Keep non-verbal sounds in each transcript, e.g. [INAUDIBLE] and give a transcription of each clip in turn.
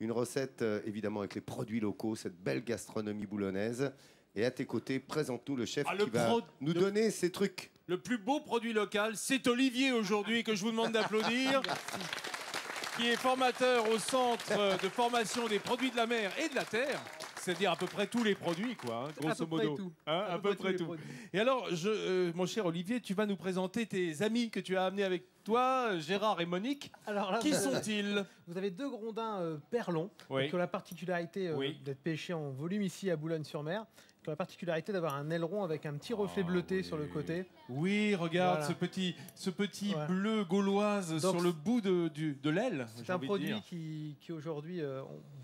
Une recette, euh, évidemment, avec les produits locaux, cette belle gastronomie boulonnaise. Et à tes côtés, présente-nous le chef Ah, le qui va pro- nous le- donner ses trucs. Le plus beau produit local, c'est Olivier aujourd'hui que je vous demande d'applaudir. [LAUGHS] qui est formateur au centre de formation des produits de la mer et de la terre. C'est-à-dire à peu près tous les produits, quoi, hein, grosso peu près modo. tout. Hein, à, peu, près, tout. Et alors, je, euh, mon cher Olivier, tu vas nous présenter tes amis que tu as amenés avec toi, Gérard et Monique. Alors là, Qui sont-ils? Vous avez deux grondins euh, perlons Oui. qui ont la particularité euh, Oui. d'être pêchés en volume ici à Boulogne-sur-Mer, qui ont la particularité d'avoir un aileron avec un petit reflet bleuté sur le côté. Oui, regarde Voilà. ce petit, ce petit bleu gauloise Donc, sur le bout de, de l'aile. C'est un produit dire. qui, qui aujourd'hui, euh,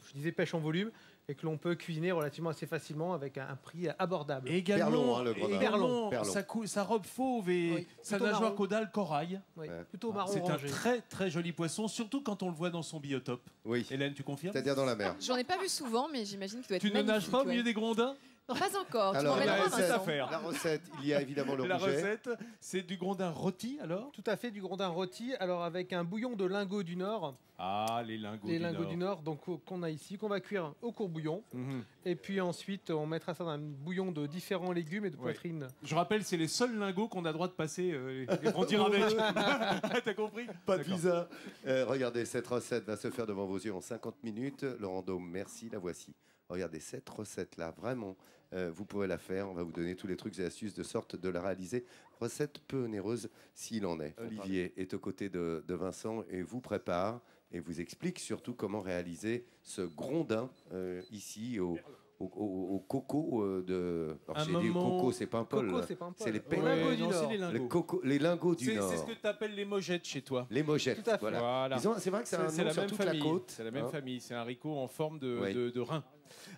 je disais pêche en volume, et que l'on peut cuisiner relativement assez facilement avec un, un prix abordable. Et également, Perlon, hein, le grenat. également, Perlon. Sa, robe fauve et Oui, sa nageoire caudale corail. Oui, Ouais. plutôt marron C'est un très très joli poisson, surtout quand on le voit dans son biotope. Oui, Hélène, tu confirmes? C'est-à-dire dans la mer. J'en ai pas vu souvent, mais j'imagine qu'il doit être Tu ne nages pas au ouais. milieu des grondins? Non, pas encore. Alors, tu la recette Vincent. à faire. La recette, il y a évidemment le La rouget. recette, c'est du grondin rôti alors? Tout à fait, du grondin rôti, alors avec un bouillon de lingots du Nord, Ah, les lingots les du lingots Nord. du Nord, donc qu'on a ici, qu'on va cuire au courbouillon. Mhm. Et puis ensuite, on mettra ça dans un bouillon de différents légumes et de Ouais. poitrine. Je rappelle, c'est les seuls lingots qu'on a droit de passer euh, les- les frontières avec. [LAUGHS] [LAUGHS] T'as compris? Pas de visa. Euh, regardez, cette recette va se faire devant vos yeux en 50 minutes. Laurent Dôme, merci, la voici. Regardez, cette recette-là, vraiment, euh, vous pourrez la faire. On va vous donner tous les trucs et astuces de sorte de la réaliser. Recette peu onéreuse s'il en est. Olivier est aux côtés de, de Vincent et vous prépare et vous explique surtout comment réaliser ce grondin euh, ici au, au, au- au coco euh, de. Un Alors, j'ai dit moment- coco, c'est pas un Paul. Coco, c'est pas un Paul. C'est les Nord. c'est les lingots. les, coco- les lingots du C'est Nord. c'est ce que tu appelles les mojettes chez toi. Les mojettes. Tout à fait. Voilà. Voilà. Ils ont- C'est vrai que c'est un nom la sur même toute famille. la côte. C'est la même hein. famille. C'est un haricot en forme de, Oui. de, de rein.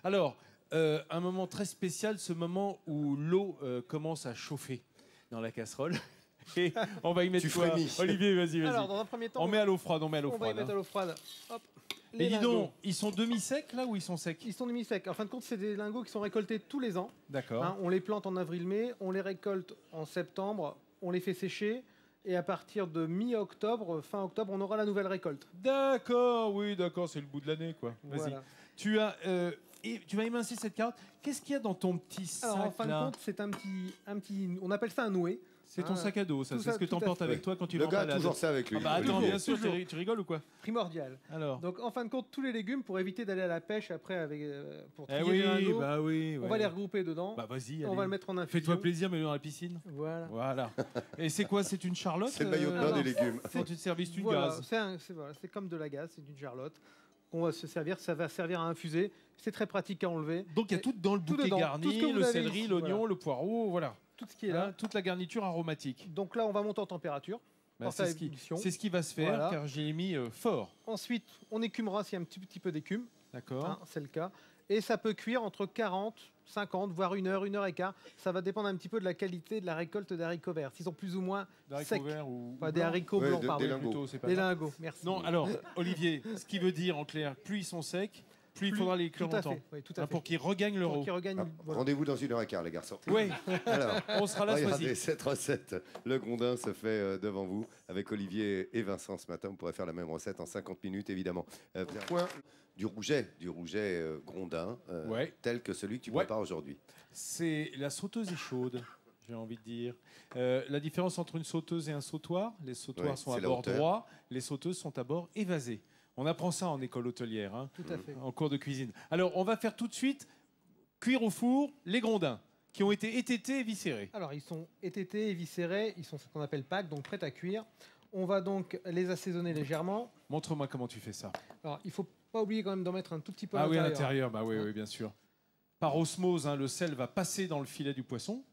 Alors, euh, un moment très spécial, ce moment où l'eau euh, commence à chauffer dans la casserole. [LAUGHS] Et on va y mettre Tu quoi frémis. Olivier, vas-y, vas-y. Alors, dans un premier temps, On met à l'eau froide, on met à l'eau on va y mettre à hein. l'eau froide. Hop. Et Les dis lingots. donc, ils sont demi-secs là ou ils sont secs? Ils sont demi-secs. En fin de compte, c'est des lingots qui sont récoltés tous les ans. D'accord. Hein, on les plante en avril-mai, on les récolte en septembre, on les fait sécher. Et à partir de mi-octobre, fin octobre, on aura la nouvelle récolte. D'accord, oui, d'accord, c'est le bout de l'année, quoi. Vas-y. Voilà. Tu as, euh, et tu vas émincer cette carotte. Qu'est-ce qu'il y a dans ton petit sac Alors en fin de compte, c'est un petit, un petit, on appelle ça un noué. C'est ton Ah, sac à dos, ça. C'est ce que tu emportes avec toi quand tu Le vas en gars toujours ça avec lui. Ah bah attends, Toujours, bien sûr, tu tu rigoles ou quoi primordial. Alors Donc en fin de compte, tous les légumes pour éviter d'aller à la pêche après avec, euh, pour Eh trier les oui, bah oui. on va les regrouper dedans. Bah vas-y, on va le mettre en infusion. Fais-toi plaisir, mets-le dans la piscine. Voilà. Voilà. Et c'est quoi C'est une charlotte C'est le maillot de euh, bain des légumes. Quand tu te services du Voilà, gaz. c'est c'est c'est comme de la gaze, c'est d'une charlotte. On va se servir, ça va servir à infuser. C'est très pratique à enlever. Donc il y a tout dans le bouquet dedans, garni, le céleri, l'oignon, voilà. le poireau, voilà. Tout ce qui est là. Hein, toute la garniture aromatique. Donc là, on va monter en température. Bah, c'est ce, qui- c'est ce qui va se faire Voilà. car j'ai mis euh, fort. Ensuite, on écumera s'il y a un petit, petit peu d'écume. D'accord. hein, c'est le cas. Et ça peut cuire entre 40, 50, voire une heure, une heure et quart. Ça va dépendre un petit peu de la qualité de la récolte des haricots verts. S'ils sont plus ou moins D'haricots secs. verts ou. Des blancs haricots Ouais, blancs, de- pardon. des lingots. Plutôt, c'est pas Des lingots, merci. Non, alors, Olivier, ce qui veut dire en clair, plus ils sont secs, plus, il faudra les cuire tout à longtemps. fait, oui, tout à Hein, fait. pour qu'ils regagnent leur Pour eau. qu'ils regagnent. Ah, voilà. Rendez-vous dans une heure et quart, les garçons. Oui, [LAUGHS] Alors, [LAUGHS] on sera là, regardez sois-y. cette recette. Le grondin se fait euh, devant vous avec Olivier et Vincent ce matin. On pourrait faire la même recette en 50 minutes, évidemment. Euh, point du rouget, du rouget euh, grondin, euh, Ouais. tel que celui que tu Ouais. prépares aujourd'hui. C'est la sauteuse est chaude, j'ai envie de dire. Euh, la différence entre une sauteuse et un sautoir, les sautoirs Ouais, sont à bord droit, les sauteuses sont à bord évasé. On apprend ça en école hôtelière, hein, Tout à fait. en cours de cuisine. Alors, on va faire tout de suite cuire au four les grondins qui ont été étêtés et viscérés. Alors, ils sont étêtés, éviscérés, ils sont ce qu'on appelle pâques, donc prêts à cuire. On va donc les assaisonner légèrement. Montre-moi comment tu fais ça. Alors, il faut pas oublier quand même d'en mettre un tout petit peu Ah oui, à l'intérieur. l'intérieur, bah oui, oui, bien sûr. Par osmose, hein, le sel va passer dans le filet du poisson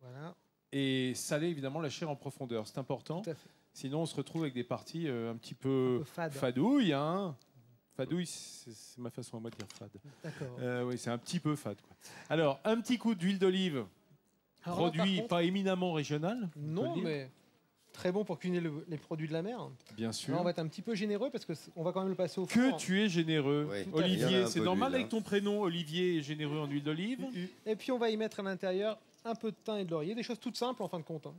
Voilà, et saler évidemment la chair en profondeur. C'est important. tout à fait. Sinon, on se retrouve avec des parties euh, un petit peu, Un peu fade. fadouilles. Hein. Fadouille, c'est ma façon à moi de dire fade. D'accord. Euh, oui, c'est un petit peu fade. Quoi. Alors, un petit coup d'huile d'olive, produit contre, pas éminemment régional. Non, mais très bon pour cuisiner le- les produits de la mer. Bien sûr. Là, on va être un petit peu généreux parce qu'on va quand même le passer au Que four. tu es généreux. Oui, Olivier, c'est normal avec ton prénom. Olivier est généreux en huile d'olive. Et puis on va y mettre à l'intérieur un peu de thym et de laurier, des choses toutes simples en fin de compte. hein.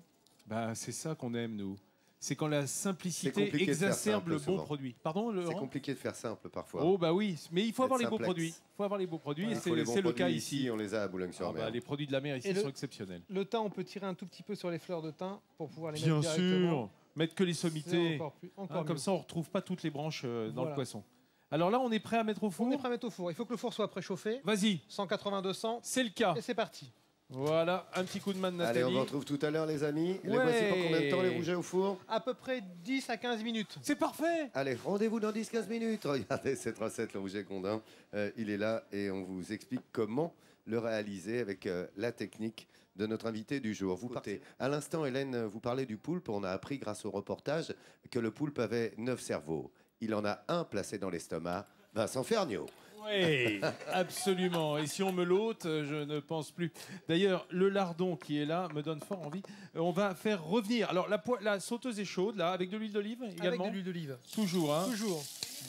Bah, c'est ça qu'on aime, nous. C'est quand la simplicité exacerbe simple, le bon souvent. produit. Pardon, C'est compliqué de faire simple parfois. Oh bah oui, mais il faut avoir les Être beaux simplex. produits. Il faut avoir les beaux produits et c'est le cas ici. On les a à Ah Boulogne-sur-Mer. bah, les produits de la mer ici Et le- sont exceptionnels. Le thym, on peut tirer un tout petit peu sur les fleurs de thym pour pouvoir les Bien mettre directement. sûr, mettre que les sommités. encore plus- encore Hein, comme ça, on retrouve pas toutes les branches euh, dans le poisson. Alors là, on est prêt à mettre au four On est prêt à mettre au four. Il faut que le four soit préchauffé. Vas-y, 180-200. c'est le cas. Et c'est parti. Voilà, un petit coup de main de Allez, on Nathalie. vous retrouve tout à l'heure, les amis. Les Ouais. voici pour combien de temps, les rougets au four À peu près 10 à 15 minutes. C'est parfait Allez, rendez-vous dans 10-15 minutes. Regardez cette recette, le rouget condin. Euh, il est là et on vous explique comment le réaliser avec euh, la technique de notre invité du jour. Vous partez. À l'instant, Hélène, vous parlez du poulpe. On a appris grâce au reportage que le poulpe avait neuf cerveaux. Il en a un placé dans l'estomac. Vincent Ferniaud. Oui, absolument. Et si on me l'ôte, je ne pense plus. D'ailleurs, le lardon qui est là me donne fort envie. Euh, On va faire revenir. Alors, la, sauteuse est chaude, là, avec de l'huile d'olive Avec également de l'huile d'olive. Toujours, hein. Toujours.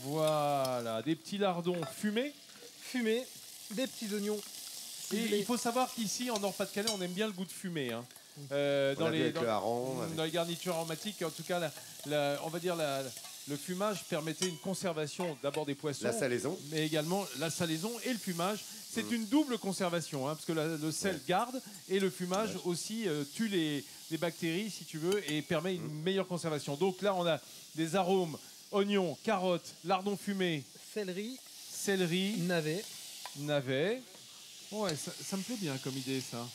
Voilà, des petits lardons fumés. Fumé. Des petits oignons. Et il faut savoir qu'ici, en Nord-Pas-de-Calais, on aime bien le goût de fumée. hein. Euh, dans, les, avec dans, le hareng. avec- dans les garnitures aromatiques, en tout cas, la- la- on va dire la- le fumage permettait une conservation d'abord des poissons, La salaison. mais également la salaison et le fumage. C'est Mm. une double conservation, hein, parce que la- le sel Ouais. garde et le fumage aussi euh, tue les, les bactéries, si tu veux, et permet une Mm. meilleure conservation. Donc là, on a des arômes, oignons, carottes, lardons fumés, Céleri. céleri, Navet. navet. Ouais, ça, ça me plaît bien comme idée, ça.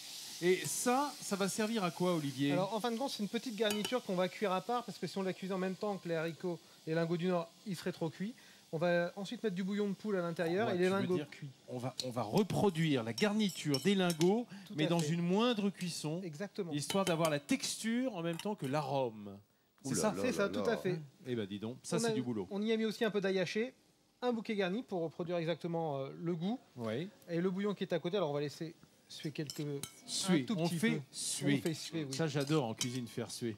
Et ça, ça va servir à quoi, Olivier? Alors en fin de compte, c'est une petite garniture qu'on va cuire à part parce que si on la cuisine en même temps que les haricots les lingots du Nord, ils seraient trop cuits. On va ensuite mettre du bouillon de poule à l'intérieur Ouais, et les lingots dire cuits. on va, on va reproduire la garniture des lingots, Tout mais dans fait. une moindre cuisson, Exactement. histoire d'avoir la texture en même temps que l'arôme. C'est ça C'est ça, là tout là. à fait. Eh ben dis donc, ça c'est a- du boulot. On y a mis aussi un peu d'ail haché, un bouquet garni pour reproduire exactement euh, le goût. Oui. Et le bouillon qui est à côté, alors on va laisser suer quelques. Suer, tout on petit fait peu. suer. On fait suer, oui. Ça j'adore en cuisine faire suer.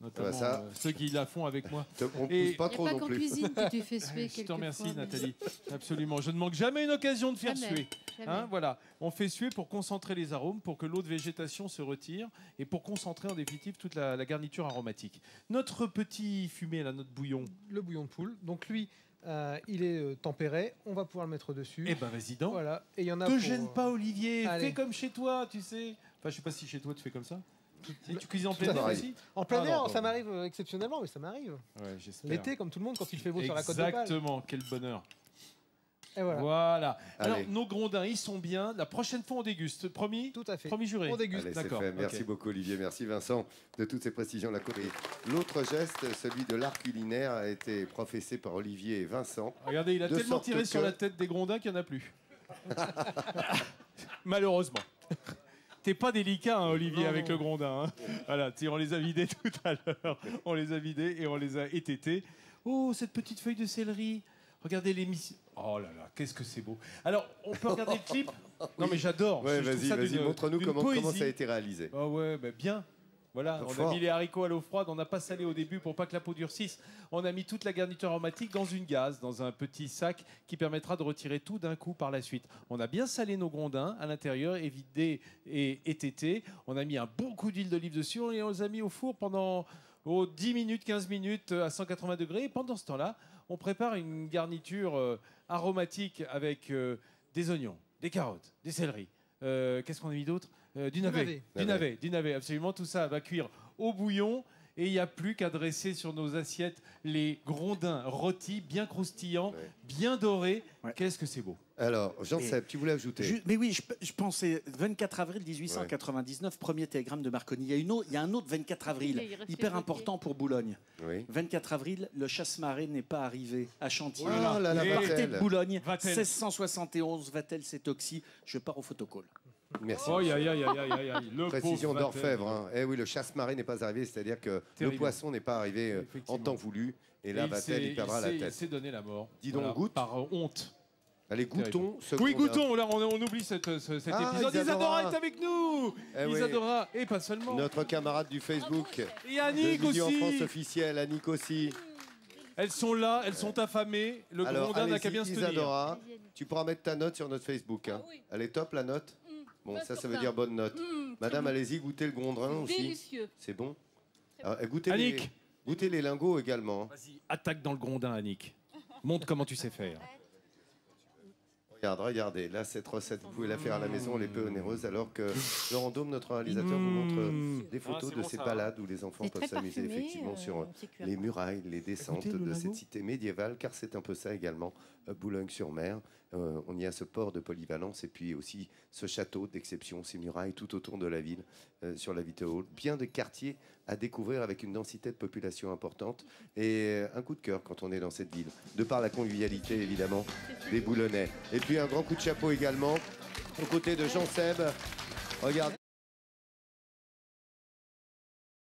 Notamment Ah bah ça. euh, ceux qui la font avec moi. On Et- pousse pas Il n'y trop a pas non qu'en plus. cuisine que tu fais [LAUGHS] suer Je te remercie Nathalie. Absolument. Je ne manque jamais une occasion de faire Jamais. suer. Jamais. Hein, voilà, on fait suer pour concentrer les arômes, pour que l'eau de végétation se retire et pour concentrer en définitive toute la, la garniture aromatique. Notre petit fumé, là, notre bouillon, Le bouillon de poule. Donc lui, euh, il est euh, tempéré. On va pouvoir le mettre dessus. eh ben vas-y donc. Voilà. Et il y en a Te pour, gêne pas Olivier, Allez. fais comme chez toi, tu sais. Enfin, je sais pas si chez toi tu fais comme ça. Si, tu cuisines en plein air aussi? En plein Ah, air, non, ça m'arrive euh, exceptionnellement, mais ça m'arrive. Ouais, j'espère. L'été, comme tout le monde, quand il fait beau sur la côte d'Opale. Exactement, quel bonheur. Et voilà. Voilà. Alors, nos grondins, ils sont bien. La prochaine fois, on déguste. Promis? Tout à fait. Promis juré. On déguste. Allez, c'est D'accord, fait. Merci ok. beaucoup, Olivier. Merci, Vincent, de toutes ces précisions de la côte. Et L'autre geste, celui de l'art culinaire, a été professé par Olivier et Vincent. Regardez, il a De tellement sorte tiré sur que- la tête des grondins qu'il n'y en a plus. [LAUGHS] Malheureusement. T'es pas délicat, hein, Olivier, Non, avec non. le grondin. hein. Voilà, on les a vidés [LAUGHS] tout à l'heure. On les a vidés et on les a étêtés. Oh, cette petite feuille de céleri. Regardez l'émission. Oh là là, qu'est-ce que c'est beau. Alors, on peut regarder le clip [LAUGHS] Non, mais j'adore. Ouais, vas-y, montre-nous comment, ça a été réalisé. Ah ouais, bah bien. Voilà, on Fort. a mis les haricots à l'eau froide, on n'a pas salé au début pour pas que la peau durcisse. On a mis toute la garniture aromatique dans une gaze, dans un petit sac qui permettra de retirer tout d'un coup par la suite. On a bien salé nos grondins à l'intérieur, évidé et étêté. On a mis un bon coup d'huile d'olive dessus et on les a mis au four pendant oh, 10 minutes, 15 minutes à 180 degrés. Et pendant ce temps-là, on prépare une garniture euh, aromatique avec euh, des oignons, des carottes, des céleris. Euh, Qu'est-ce qu'on a mis d'autre? Euh, Du navet. Du navet, du navet, absolument. Tout ça va cuire au bouillon. Et il n'y a plus qu'à dresser sur nos assiettes les grondins rôtis, bien croustillants, Ouais. bien dorés. Ouais. Qu'est-ce que c'est beau. Alors, Jean-Seb, tu voulais ajouter mais oui, je, je pensais 24 avril 1899, premier télégramme de Marconi. Il y, a une autre- il y a un autre 24 avril, [LAUGHS] hyper important pour Boulogne. Oui. 24 avril, le chasse-marée n'est pas arrivé à Chantilly. Ah là là, Et- Partez Vatel. de Boulogne, Vatel. 1671, Vatel c'est. Je pars au photocall. Merci. Oh. Le Précision d'orfèvre. Hein. Eh oui, le chasse-marée n'est pas arrivé, c'est-à-dire que le poisson n'est pas arrivé euh, en temps voulu. Et Et là, il Vatel, il perdra la s'est- Il tête. s'est donné la mort. Dis donc, Voilà, goûte. Par euh, honte. Allez, goûtons ce Oui, goûtons. Là, on, on oublie cette- ce- cet Ah, épisode. Isadora. Isadora est avec nous. Eh oui. Isadora, et pas seulement. Notre camarade du Facebook. Et De Annick Midi en France aussi. officiel, Annick aussi. Elles sont là, elles sont affamées. Le Alors, grondin n'a qu'à bien se tenir. Isadora, tu pourras mettre ta note sur notre Facebook. hein. Elle est top, la note Bon, ça, ça veut dire bonne note. Mmh, Madame, allez-y, goûtez le grondin aussi. Délicieux. C'est bon Alors, Goûtez Annick, les- Goûtez les lingots également. Vas-y, attaque dans le grondin, Annick. Montre comment tu sais faire. Regarde, regardez, là cette recette, vous pouvez la faire à la maison, elle est peu onéreuse, alors que Laurent Dôme, notre réalisateur, vous montre euh, des photos Ah, de bon, ces ça. balades où les enfants peuvent s'amuser effectivement euh, sur euh, à les murailles, les descentes Écoutez, le de cette cité médiévale, car c'est un peu ça également, euh, Boulogne-sur-Mer. Euh, on y a ce port de polyvalence et puis aussi ce château d'exception, ces murailles tout autour de la ville, euh, sur la Viteau. Bien de quartiers à découvrir avec une densité de population importante et euh, un coup de cœur quand on est dans cette ville, de par la convivialité évidemment des Boulonnais. Et puis un grand coup de chapeau également aux côtés de Jean Seb.